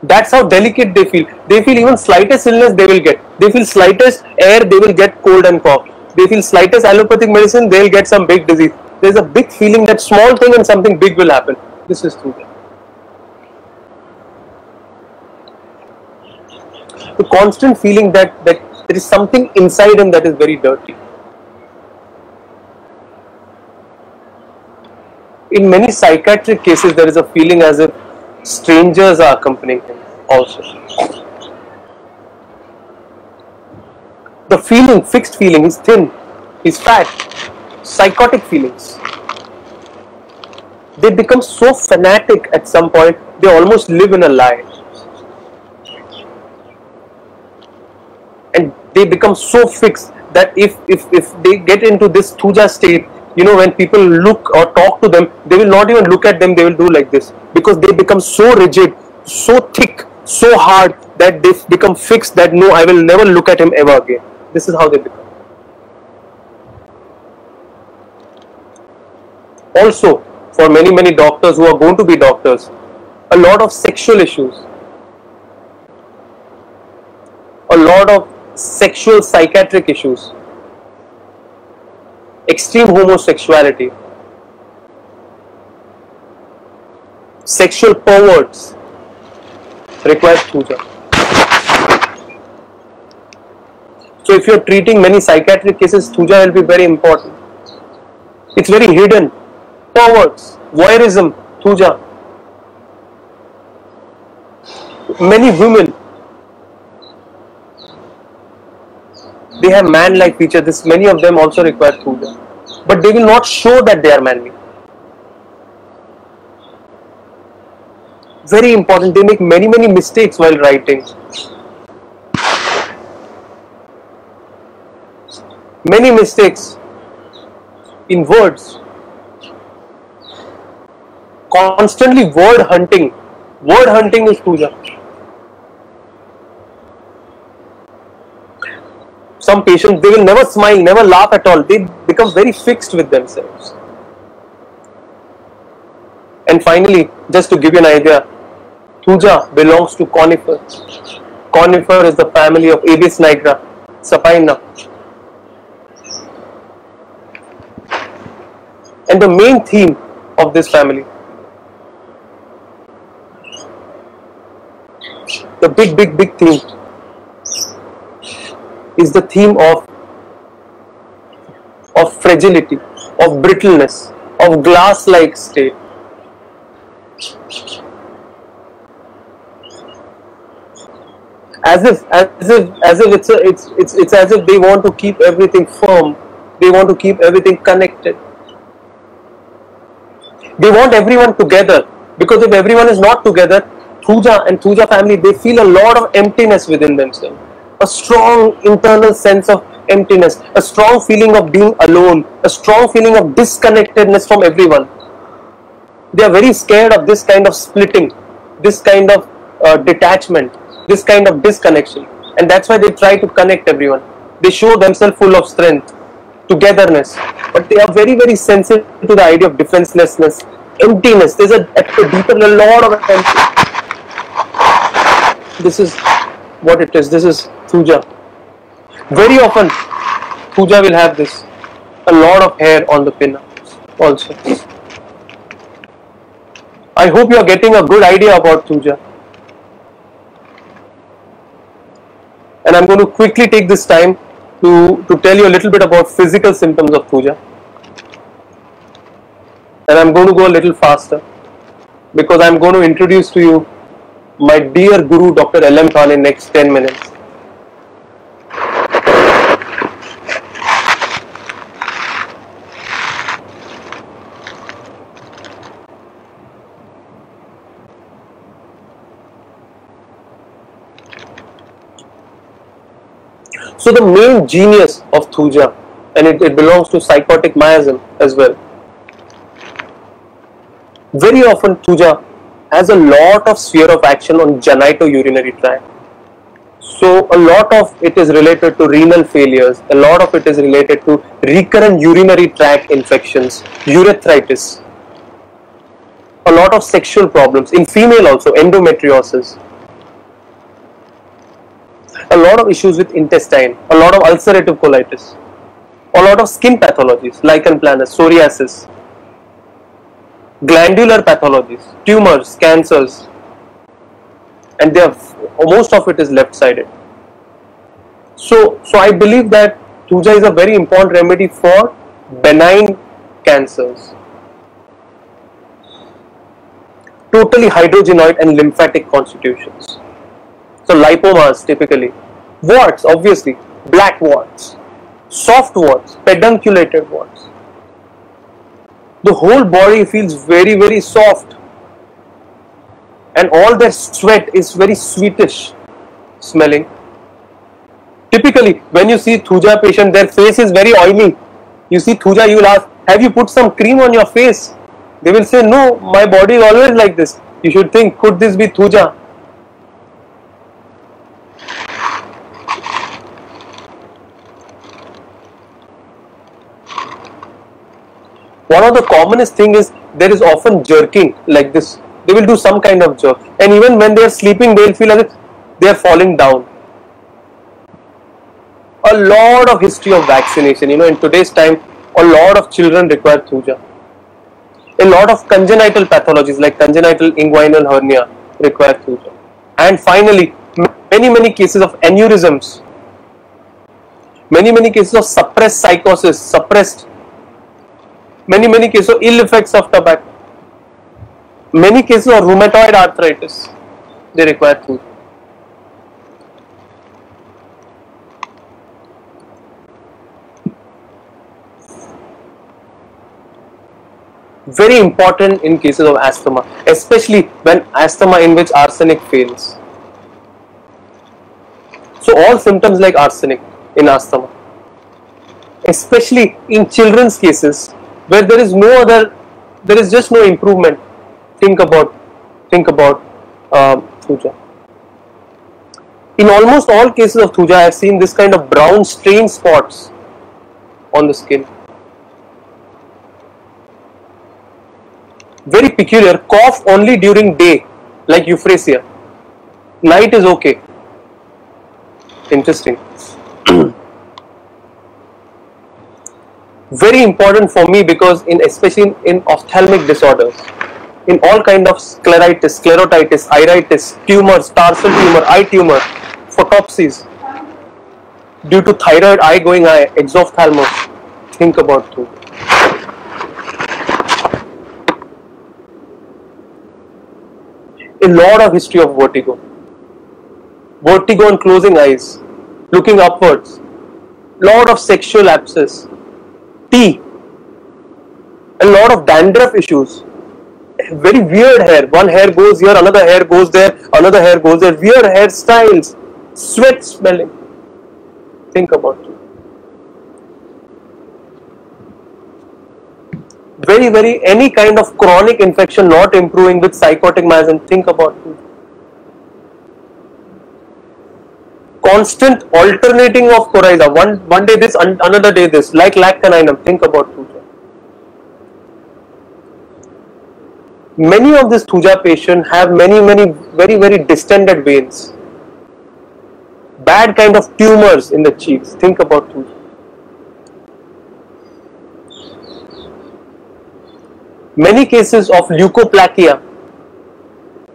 That's how delicate they feel. They feel even slightest illness they will get. They feel slightest air they will get cold and cough. They feel slightest allopathic medicine they will get some big disease. There's a big feeling that small thing and something big will happen. This is true. The constant feeling that, that there is something inside him that is very dirty. In many psychiatric cases, there is a feeling as if strangers are accompanying him also. The feeling, fixed feeling, is thin, is fat, psychotic feelings. They become so fanatic at some point, they almost live in a lie. And they become so fixed that if, if, if they get into this thuja state, you know, when people look or talk to them, they will not even look at them, they will do like this because they become so rigid, so thick, so hard that they become fixed that no, I will never look at him ever again. This is how they become. Also, for many, many doctors who are going to be doctors, a lot of sexual issues, a lot of sexual psychiatric issues, extreme homosexuality, sexual perverts require puja. So if you are treating many psychiatric cases, thuja will be very important. It's very hidden. Perverts, voyeurism, thuja. Many women, they have man-like features. This many of them also require thuja, but they will not show that they are manly. Very important. They make many many mistakes while writing. Many mistakes in words. Constantly word hunting. Word hunting is Thuja. Some patients they will never smile, never laugh at all. They become very fixed with themselves. And finally, just to give you an idea, Thuja belongs to conifer. Conifer is the family of Abies nigra, Sabina. And the main theme of this family, the big, big, big theme, is the theme of of fragility, of brittleness, of glass-like state. As if, as if, as if it's, a, it's, it's, it's as if they want to keep everything firm. They want to keep everything connected. They want everyone together because if everyone is not together, Thuja and Thuja family, they feel a lot of emptiness within themselves. A strong internal sense of emptiness, a strong feeling of being alone, a strong feeling of disconnectedness from everyone. They are very scared of this kind of splitting, this kind of uh, detachment, this kind of disconnection. And that's why they try to connect everyone. They show themselves full of strength, togetherness, but they are very, very sensitive to the idea of defenselessness, emptiness. There's a, deeper, a lot of emptiness. This is what it is. This is Thuja. Very often, Thuja will have this. A lot of hair on the pinna also. I hope you are getting a good idea about Thuja. And I'm going to quickly take this time to, to tell you a little bit about physical symptoms of Thuja. and I'm going to go a little faster because I'm going to introduce to you my dear guru Dr. L.M. Khan in next 10 minutes. So the main genius of Thuja, and it, it belongs to sycotic miasm as well. Very often Thuja has a lot of sphere of action on genitourinary tract. So a lot of it is related to renal failures, a lot of it is related to recurrent urinary tract infections, urethritis, a lot of sexual problems, in female also endometriosis, a lot of issues with intestine, a lot of ulcerative colitis, a lot of skin pathologies, lichen planus, psoriasis, glandular pathologies, tumors, cancers, and they are, most of it is left-sided. So, so I believe that Thuja is a very important remedy for benign cancers. Totally hydrogenoid and lymphatic constitutions. So lipomas typically, warts obviously, black warts, soft warts, pedunculated warts. The whole body feels very very soft and all their sweat is very sweetish smelling. Typically when you see Thuja patient their face is very oily. You see Thuja you will ask have you put some cream on your face? They will say no my body is always like this. You should think could this be Thuja? One of the commonest thing is there is often jerking like this. They will do some kind of jerk. And even when they are sleeping they will feel as if they are falling down. A lot of history of vaccination you know in today's time a lot of children require thuja a lot of congenital pathologies like congenital inguinal hernia require thuja and finally many many cases of aneurysms. Many many cases of suppressed psychosis suppressed many many cases of ill effects of tobacco. Many cases of rheumatoid arthritis. They require food very important in cases of asthma especially when asthma in which arsenic fails. So all symptoms like arsenic in asthma especially in children's cases where there is no other, there is just no improvement. Think about, think about um, Thuja. In almost all cases of Thuja, I have seen this kind of brown stain spots on the skin. Very peculiar, cough only during day, like euphrasia. Night is okay. Interesting. very important for me because in especially in, in ophthalmic disorders in all kind of scleritis sclerotitis iritis tumors tarsal tumor eye tumor photopsies due to thyroid eye going eye exophthalmos think about two a lot of history of vertigo. Vertigo and closing eyes looking upwards lot of sexual abscess T. A lot of dandruff issues. Very weird hair. One hair goes here, another hair goes there, another hair goes there. Weird hairstyles. Sweat smelling. Think about it. Very, very, any kind of chronic infection not improving with sycotic miasm. Think about it. Constant alternating of coryza. One one day this, another day this, like lac caninum. Think about Thuja. Many of these Thuja patients have many many very very distended veins. Bad kind of tumors in the cheeks. Think about Thuja. Many cases of leukoplakia.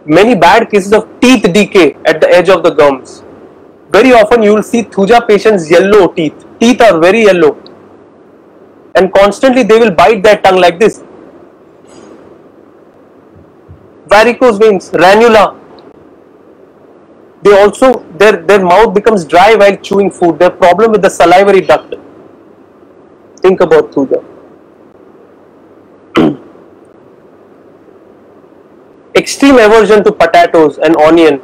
Many bad cases of teeth decay at the edge of the gums very often you will see Thuja patients yellow teeth. Teeth are very yellow. And constantly they will bite their tongue like this. varicose veins, ranula. They also their their mouth becomes dry while chewing food. Their problem with the salivary duct. Think about Thuja. Extreme aversion to potatoes and onion.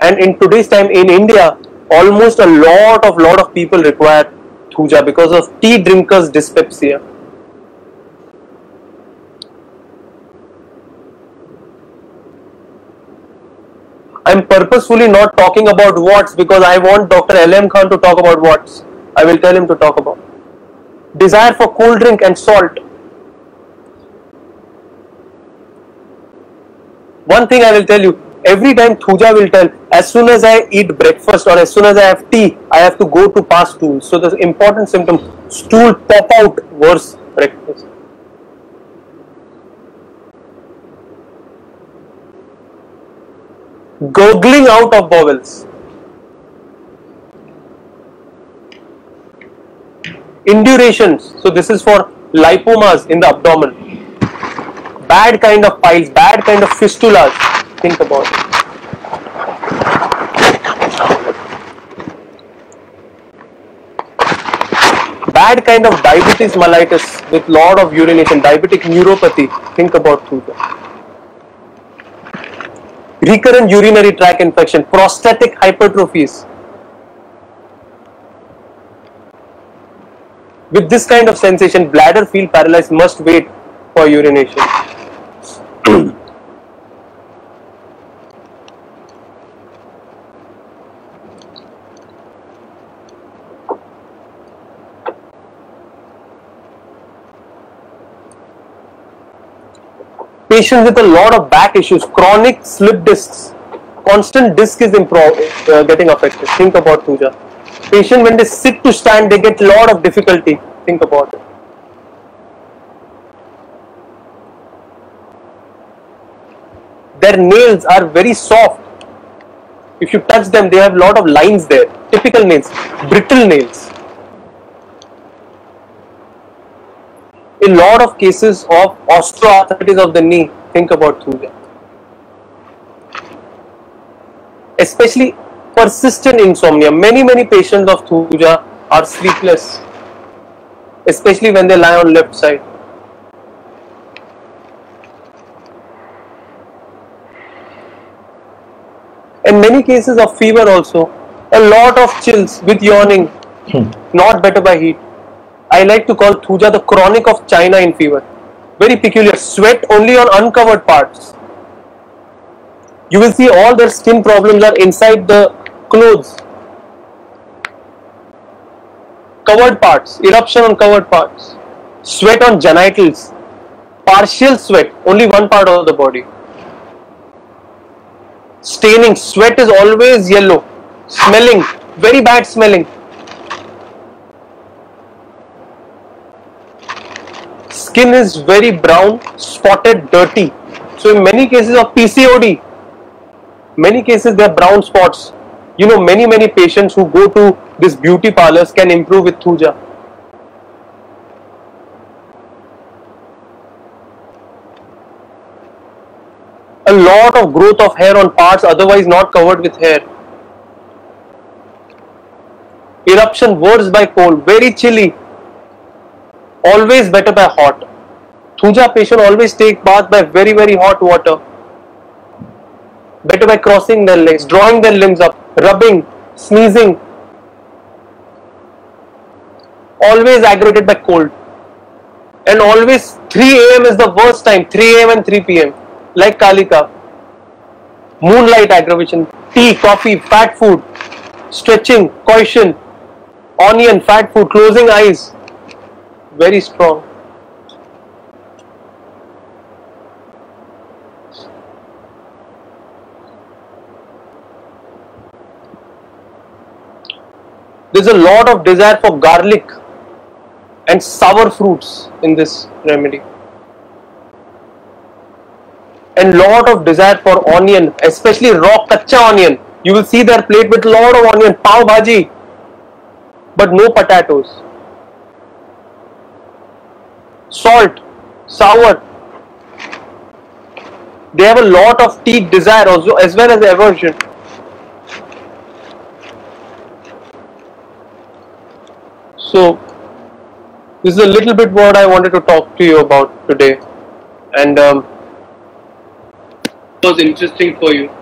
And in today's time in India, almost a lot of lot of people require Thuja because of tea drinkers dyspepsia. I'm purposefully not talking about warts because I want Dr. L.M. Khan to talk about warts. I will tell him to talk about. Desire for cold drink and salt. One thing I will tell you, every time Thuja will tell, as soon as I eat breakfast or as soon as I have tea, I have to go to pass stool. So the important symptom, stool pop out worse breakfast. gurgling out of bowels. Indurations, so this is for lipomas in the abdomen. Bad kind of piles, bad kind of fistulas. Think about it. Bad kind of diabetes mellitus with lot of urination, diabetic neuropathy. Think about through recurrent urinary tract infection, prostatic hypertrophies. With this kind of sensation, bladder feel paralyzed must wait for urination. Patients with a lot of back issues, chronic slip discs, constant disc is uh, getting affected. Think about Thuja. Patient when they sit to stand, they get a lot of difficulty. Think about it. Their nails are very soft. If you touch them, they have a lot of lines there. Typical nails, brittle nails. In lot of cases of osteoarthritis of the knee, think about Thuja. Especially persistent insomnia. Many, many patients of Thuja are sleepless, especially when they lie on left side. In many cases of fever also, a lot of chills with yawning, hmm. not better by heat. I like to call Thuja the chronic of China in fever. Very peculiar. Sweat only on uncovered parts. You will see all their skin problems are inside the clothes. Covered parts, eruption on covered parts. Sweat on genitals. Partial sweat, only one part of the body. Staining, sweat is always yellow. Smelling, very bad smelling skin is very brown, spotted, dirty. So in many cases of PCOD, many cases there are brown spots. You know, many many patients who go to this beauty parlors can improve with Thuja. A lot of growth of hair on parts otherwise not covered with hair. Eruption worse by cold, very chilly, always better by hot. Thuja patient always take bath by very very hot water. Better by crossing their legs, drawing their limbs up, rubbing, sneezing. Always aggravated by cold. And always 3 a.m. is the worst time, 3 a.m. and 3 p.m. Like Kalika. Moonlight aggravation, tea, coffee, fat food, stretching, caution, onion, fat food, closing eyes, very strong. There's a lot of desire for garlic and sour fruits in this remedy. And lot of desire for onion, especially raw kacha onion. You will see their plate with lot of onion, pav bhaji, but no potatoes salt, sour, they have a lot of teak desire also as well as aversion. So this is a little bit what I wanted to talk to you about today, and um, was interesting for you.